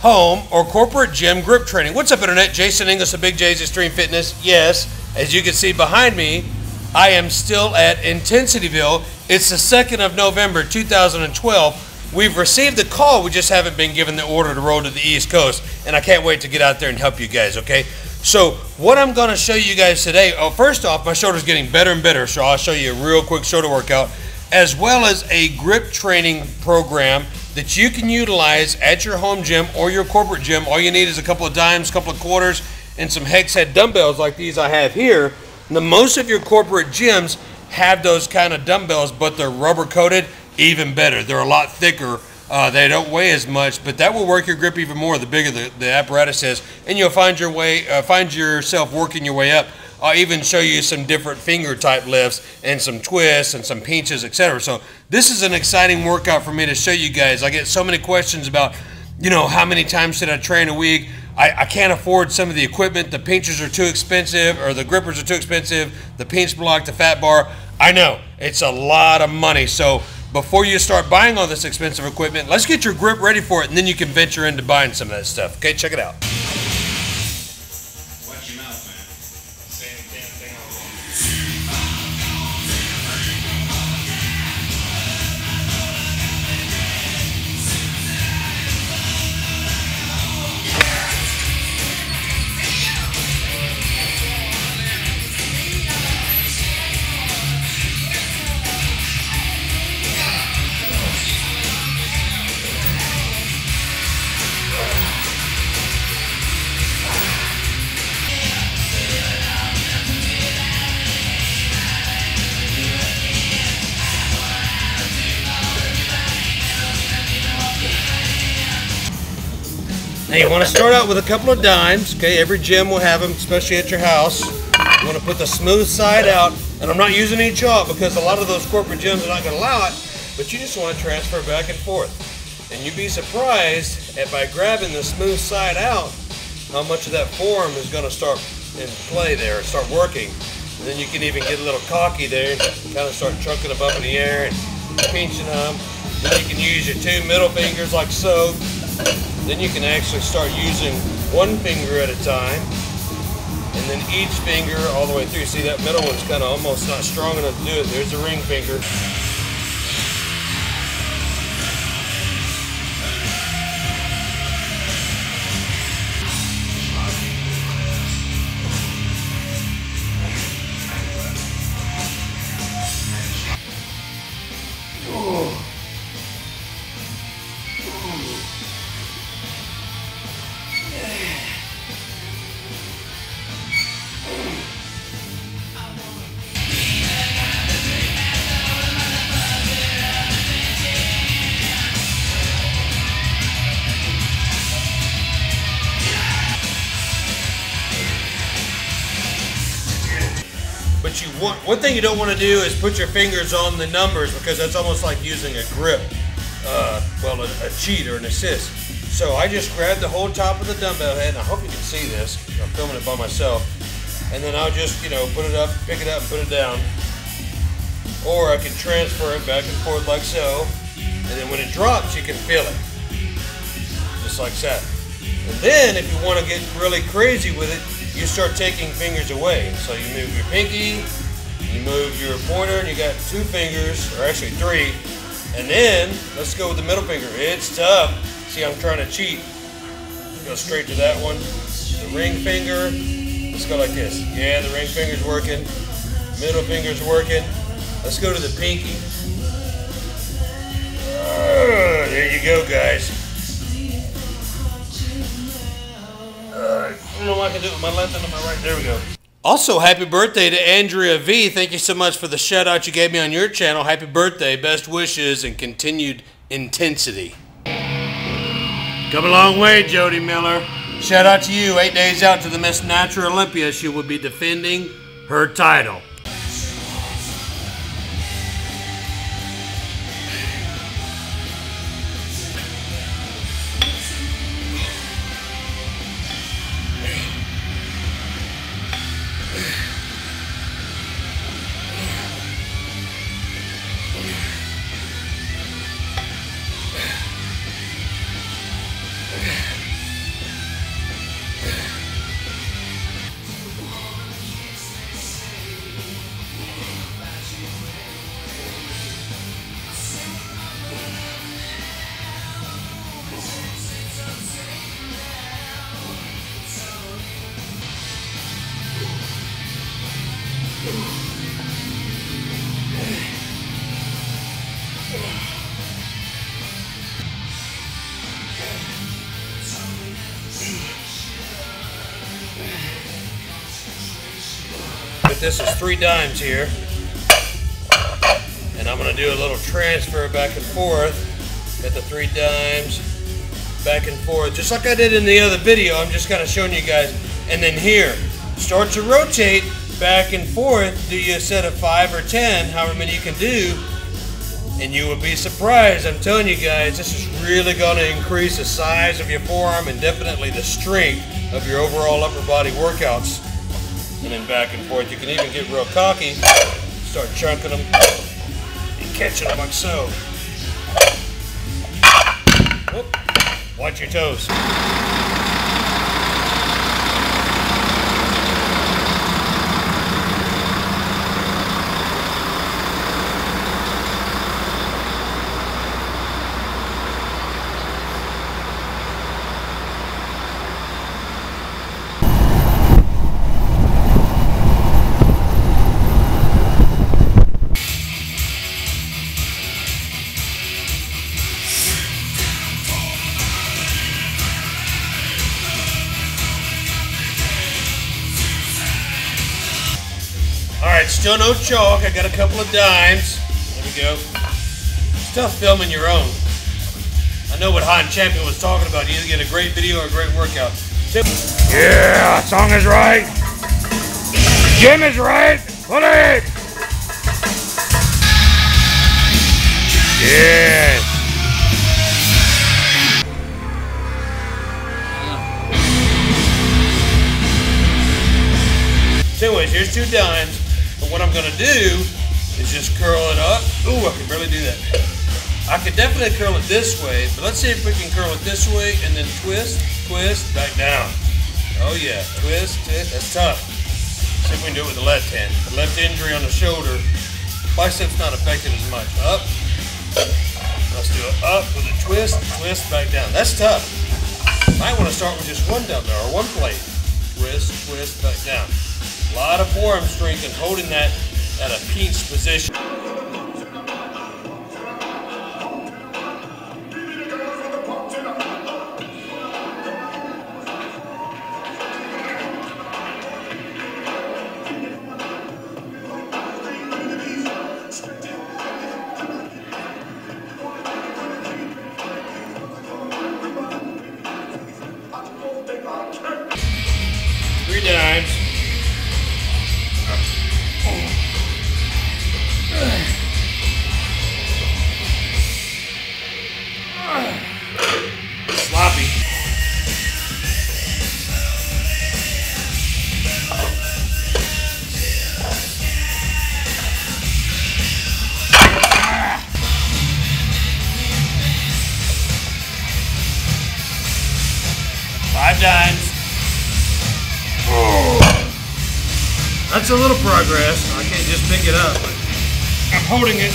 home, or corporate gym grip training. What's up, Internet? Jason English of Big J's Extreme Fitness. Yes, as you can see behind me, I am still at Intensityville. It's the 2nd of November, 2012. We've received the call, we just haven't been given the order to roll to the East Coast, and I can't wait to get out there and help you guys, okay? So, what I'm gonna show you guys today, oh, first off, my shoulder's getting better and better, so I'll show you a real quick shoulder workout, as well as a grip training program that you can utilize at your home gym or your corporate gym. All you need is a couple of dimes, a couple of quarters, and some hex head dumbbells like these I have here. Now, most of your corporate gyms have those kind of dumbbells, but they're rubber coated, even better. They're a lot thicker. Uh, they don't weigh as much, but that will work your grip even more the bigger the, the apparatus is, and you'll find your way, uh, find yourself working your way up. I'll even show you some different finger type lifts and some twists and some pinches, etc. So this is an exciting workout for me to show you guys. I get so many questions about, you know, how many times should I train a week? I, I can't afford some of the equipment. The pinchers are too expensive, or the grippers are too expensive. The pinch block, the fat bar. I know it's a lot of money. So before you start buying all this expensive equipment, let's get your grip ready for it, and then you can venture into buying some of that stuff. Okay, check it out. Now you want to start out with a couple of dimes. Okay, every gym will have them, especially at your house. You want to put the smooth side out, and I'm not using any chalk because a lot of those corporate gyms are not going to allow it. But you just want to transfer back and forth, and you'd be surprised at by grabbing the smooth side out how much of that form is going to start in play there, start working. And then you can even get a little cocky there kind of start chucking them up in the air and pinching them. Then you can use your two middle fingers like so then you can actually start using one finger at a time and then each finger all the way through. See that middle one's kind of almost not strong enough to do it. There's the ring finger. Want one thing you don't want to do is put your fingers on the numbers because that's almost like using a grip. Uh, well, a, a cheat or an assist. So I just grab the whole top of the dumbbell head, and I hope you can see this. I'm filming it by myself. And then I'll just, you know, put it up, pick it up, put it down. Or I can transfer it back and forth like so. And then when it drops, you can feel it. Just like that. And then if you want to get really crazy with it, you start taking fingers away. So you move your pinky, you move your pointer, and you got two fingers, or actually three. And then, let's go with the middle finger. It's tough. See, I'm trying to cheat. Go straight to that one. The ring finger. Let's go like this. Yeah, the ring finger's working. Middle finger's working. Let's go to the pinky. Uh, there you go, guys. Uh, I don't know what I can do with my left and my right. There we go. Also, happy birthday to Andrea V. Thank you so much for the shout out you gave me on your channel. Happy birthday, best wishes, and continued intensity. Come a long way, Jody Miller. Shout out to you. Eight days out to the Miss Natural Olympia. She will be defending her title. This is three dimes here. And I'm gonna do a little transfer back and forth. Got the three dimes, back and forth, just like I did in the other video. I'm just kind of showing you guys. And then here, start to rotate back and forth. Do you a set of five or 10, however many you can do. And you will be surprised. I'm telling you guys, this is really gonna increase the size of your forearm and definitely the strength of your overall upper body workouts. And then back and forth. You can even get real cocky, start chunking them and catching them like so. Whoop. Watch your toes. Still no chalk. I got a couple of dimes. There we go. Tough filming your own. I know what Hanh Champion was talking about. You either get a great video or a great workout. Yeah, song is right. Jim is right. Pull it. Yes. So anyways, here's two dimes. What I'm gonna do is just curl it up. Ooh, I can barely do that. I could definitely curl it this way, but let's see if we can curl it this way and then twist, twist, back down. Oh yeah, twist, twist, that's tough. See if we can do it with the left hand. The left injury on the shoulder, bicep's not affected as much. Up, let's do it up with a twist, twist, back down. That's tough. Might want to start with just one dumbbell or one plate. Twist, twist, back down. A lot of forearm strength and holding that at a pinch position. Three dimes. A little progress. I can't just pick it up. I'm holding it.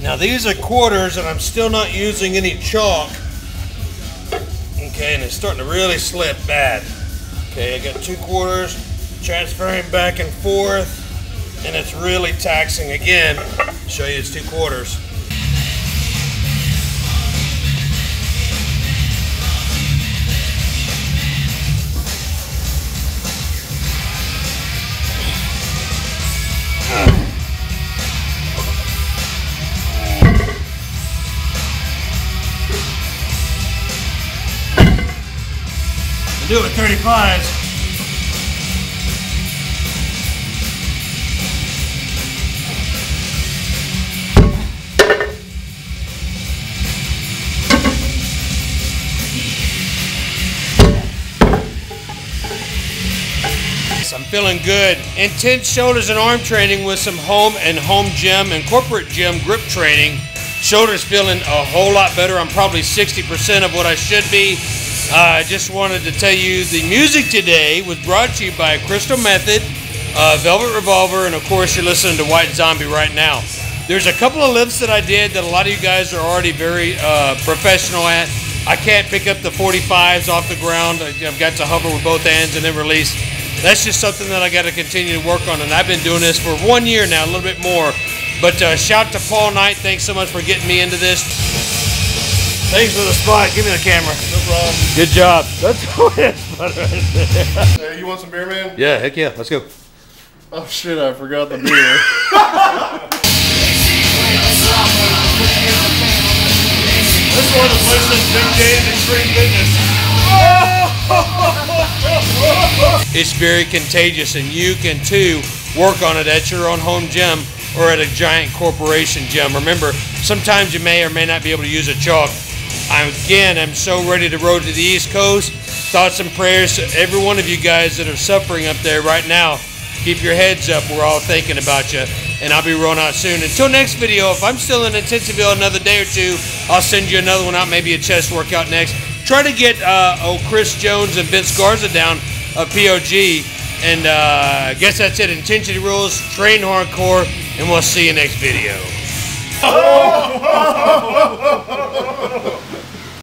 Now these are quarters and I'm still not using any chalk. Okay, and it's starting to really slip bad. Okay, I got two quarters, transferring back and forth, and it's really taxing again. Show you it's two quarters. Do it with 35s. I'm feeling good. Intense shoulders and arm training with some home and home gym and corporate gym grip training. Shoulders feeling a whole lot better. I'm probably 60% of what I should be. I uh, just wanted to tell you the music today was brought to you by Crystal Method, uh, Velvet Revolver, and of course you're listening to White Zombie right now. There's a couple of lifts that I did that a lot of you guys are already very uh, professional at. I can't pick up the 45s off the ground. I've got to hover with both hands and then release. That's just something that I got to continue to work on, and I've been doing this for one year now, a little bit more. But uh, shout to Paul Knight. Thanks so much for getting me into this. Thanks for the spot. Give me the camera. No problem. Good job. That's right there. Hey, you want some beer, man? Yeah, heck yeah. Let's go. Oh shit, I forgot the beer. This one is listening to Big J's Extreme Fitness. It's very contagious, and you can too work on it at your own home gym or at a giant corporation gym. Remember, sometimes you may or may not be able to use a chalk. I, again, I'm so ready to road to the East Coast. Thoughts and prayers to every one of you guys that are suffering up there right now. Keep your heads up. We're all thinking about you. And I'll be rolling out soon. Until next video, if I'm still in Intensityville another day or two, I'll send you another one out, maybe a chest workout next. Try to get uh, oh Chris Jones and Vince Garza down of POG. And uh, I guess that's it. Intensity rules, train hardcore, and we'll see you next video.